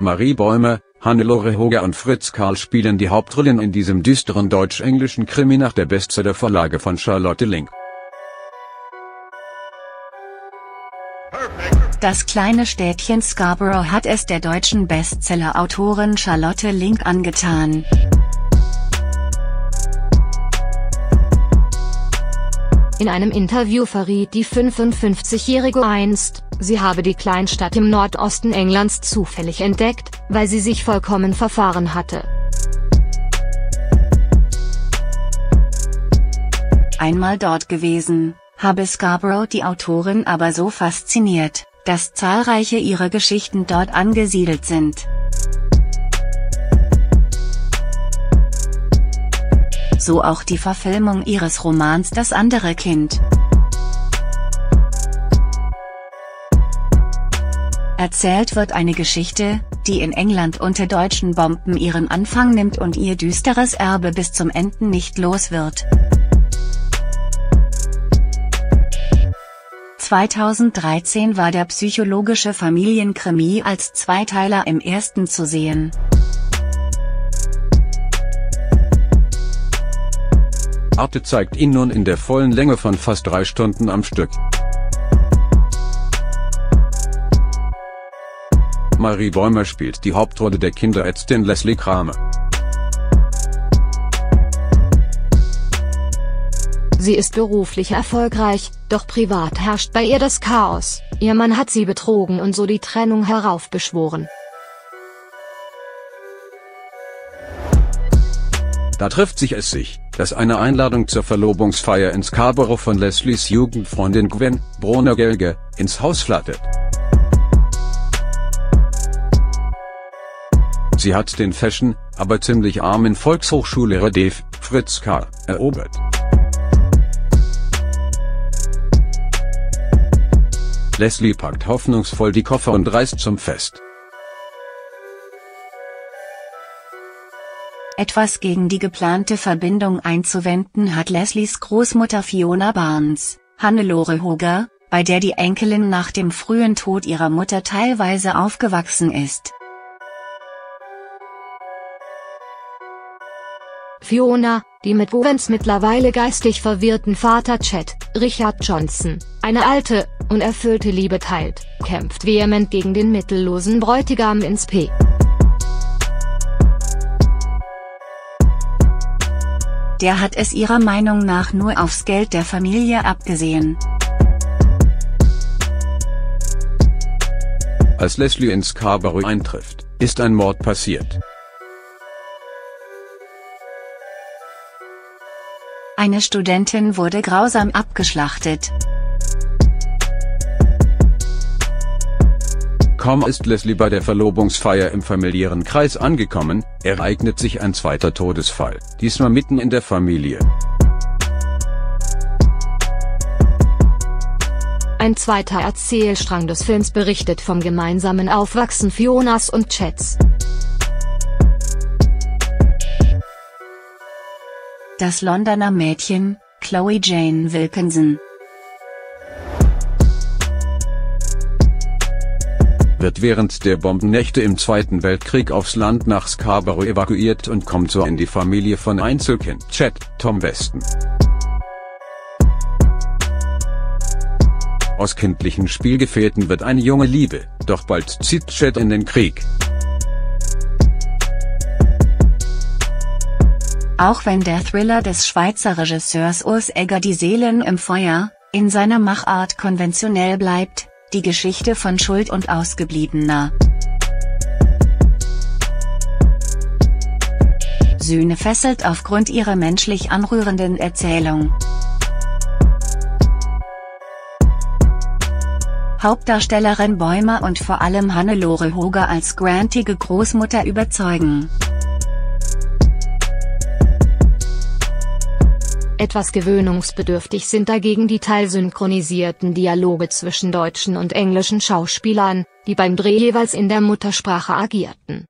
Marie Bäumer, Hannelore Hoger und Fritz Karl spielen die Hauptrollen in diesem düsteren deutsch-englischen Krimi nach der Bestsellervorlage von Charlotte Link. Das kleine Städtchen Scarborough hat es der deutschen Bestseller-Autorin Charlotte Link angetan. In einem Interview verriet die 55-Jährige einst, sie habe die Kleinstadt im Nordosten Englands zufällig entdeckt, weil sie sich vollkommen verfahren hatte. Einmal dort gewesen, habe Scarborough die Autorin aber so fasziniert, dass zahlreiche ihrer Geschichten dort angesiedelt sind. So auch die Verfilmung ihres Romans Das andere Kind. Erzählt wird eine Geschichte, die in England unter deutschen Bomben ihren Anfang nimmt und ihr düsteres Erbe bis zum Enden nicht los wird. 2013 war der psychologische Familienkrimi als Zweiteiler im ersten zu sehen. Arte zeigt ihn nun in der vollen Länge von fast drei Stunden am Stück. Marie Bäumer spielt die Hauptrolle der Kinderärztin Leslie Kramer. Sie ist beruflich erfolgreich, doch privat herrscht bei ihr das Chaos. Ihr Mann hat sie betrogen und so die Trennung heraufbeschworen. Da trifft sich es sich, dass eine Einladung zur Verlobungsfeier in Scarborough von Leslies Jugendfreundin Gwen, Brunner Gelge, ins Haus flattert. Sie hat den Fashion, aber ziemlich armen Volkshochschullehrer Dave, Fritz K., erobert. Leslie packt hoffnungsvoll die Koffer und reist zum Fest. Etwas gegen die geplante Verbindung einzuwenden hat Leslies Großmutter Fiona Barnes, Hannelore Hoger, bei der die Enkelin nach dem frühen Tod ihrer Mutter teilweise aufgewachsen ist. Fiona, die mit Owens mittlerweile geistig verwirrten Vater Chet, Richard Johnson, eine alte, unerfüllte Liebe teilt, kämpft vehement gegen den mittellosen Bräutigam ins P. Der hat es ihrer Meinung nach nur aufs Geld der Familie abgesehen. Als Leslie in Scarborough eintrifft, ist ein Mord passiert. Eine Studentin wurde grausam abgeschlachtet. Kaum ist Leslie bei der Verlobungsfeier im familiären Kreis angekommen, ereignet sich ein zweiter Todesfall, diesmal mitten in der Familie. Ein zweiter Erzählstrang des Films berichtet vom gemeinsamen Aufwachsen Fionas und Chets. Das Londoner Mädchen, Chloe Jane Wilkinson. Wird während der Bombennächte im Zweiten Weltkrieg aufs Land nach Scarborough evakuiert und kommt so in die Familie von Einzelkind Chet, Tom Weston. Aus kindlichen Spielgefährten wird eine junge Liebe, doch bald zieht Chet in den Krieg. Auch wenn der Thriller des Schweizer Regisseurs Urs Egger Die Seelen im Feuer, in seiner Machart konventionell bleibt, die Geschichte von Schuld und Ausgebliebener. Sühne fesselt aufgrund ihrer menschlich anrührenden Erzählung. Hauptdarstellerin Bäumer und vor allem Hannelore Hoger als grantige Großmutter überzeugen. Etwas gewöhnungsbedürftig sind dagegen die teilsynchronisierten Dialoge zwischen deutschen und englischen Schauspielern, die beim Dreh jeweils in der Muttersprache agierten